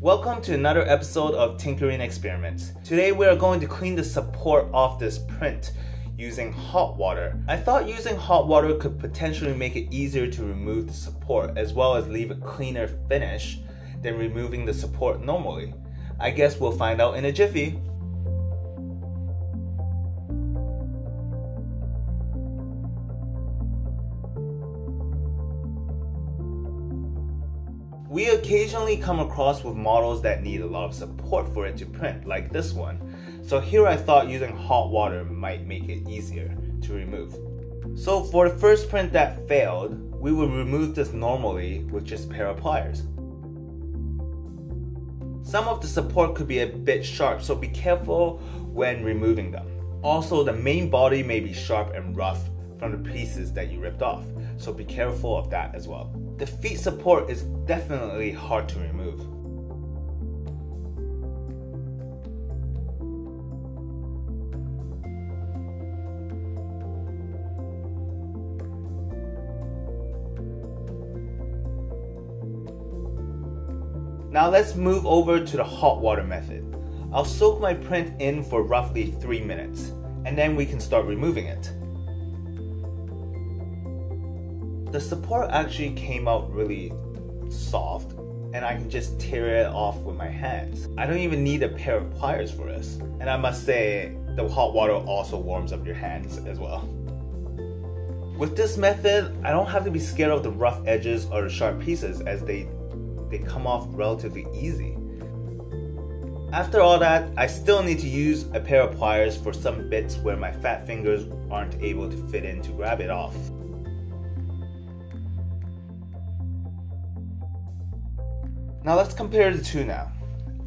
Welcome to another episode of Tinkerine Experiments. Today we are going to clean the support off this print using hot water. I thought using hot water could potentially make it easier to remove the support as well as leave a cleaner finish than removing the support normally. I guess we'll find out in a jiffy. We occasionally come across with models that need a lot of support for it to print, like this one. So here I thought using hot water might make it easier to remove. So for the first print that failed, we would remove this normally with just pair of pliers. Some of the support could be a bit sharp, so be careful when removing them. Also, the main body may be sharp and rough from the pieces that you ripped off, so be careful of that as well. The feet support is definitely hard to remove. Now let's move over to the hot water method. I'll soak my print in for roughly 3 minutes, and then we can start removing it. The support actually came out really soft and I can just tear it off with my hands. I don't even need a pair of pliers for this. And I must say, the hot water also warms up your hands as well. With this method, I don't have to be scared of the rough edges or the sharp pieces as they, they come off relatively easy. After all that, I still need to use a pair of pliers for some bits where my fat fingers aren't able to fit in to grab it off. Now let's compare the two now.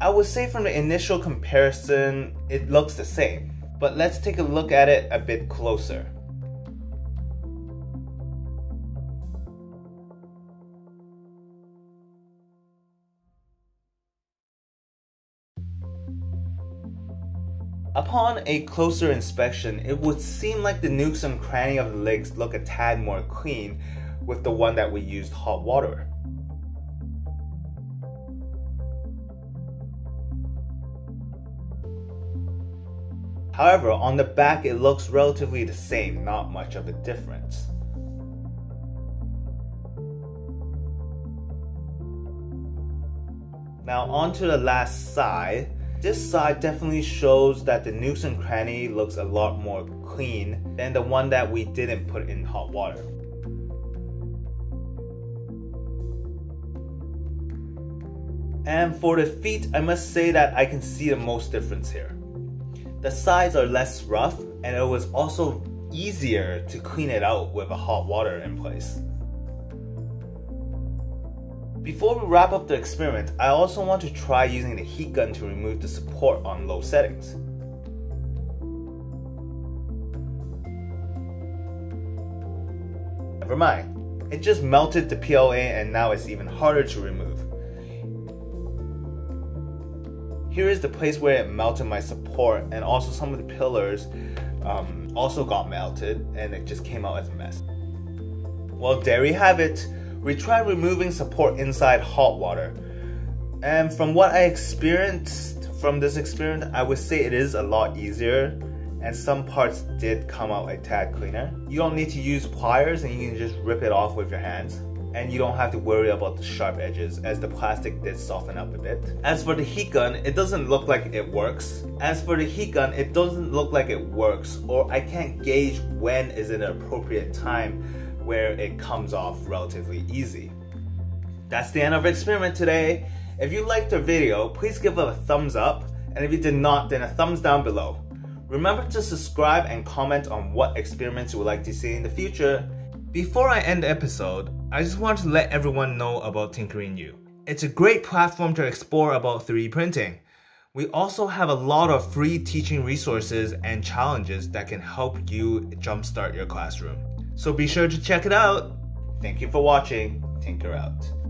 I would say from the initial comparison, it looks the same, but let's take a look at it a bit closer. Upon a closer inspection, it would seem like the nooks and crannies of the legs look a tad more clean with the one that we used hot water. However, on the back it looks relatively the same, not much of a difference. Now onto the last side. This side definitely shows that the nooks and cranny looks a lot more clean than the one that we didn't put in hot water. And for the feet, I must say that I can see the most difference here. The sides are less rough and it was also easier to clean it out with a hot water in place. Before we wrap up the experiment, I also want to try using the heat gun to remove the support on low settings. Never mind, it just melted the PLA and now it's even harder to remove. Here is the place where it melted my support and also some of the pillars um, also got melted and it just came out as a mess. Well, there you have it. We tried removing support inside hot water. And from what I experienced from this experiment, I would say it is a lot easier and some parts did come out a tad cleaner. You don't need to use pliers and you can just rip it off with your hands and you don't have to worry about the sharp edges as the plastic did soften up a bit. As for the heat gun, it doesn't look like it works. As for the heat gun, it doesn't look like it works or I can't gauge when is an appropriate time where it comes off relatively easy. That's the end of our experiment today. If you liked our video, please give it a thumbs up and if you did not, then a thumbs down below. Remember to subscribe and comment on what experiments you would like to see in the future. Before I end the episode, I just want to let everyone know about Tinkerine U. It's a great platform to explore about 3D printing. We also have a lot of free teaching resources and challenges that can help you jumpstart your classroom. So be sure to check it out. Thank you for watching. Tinker out.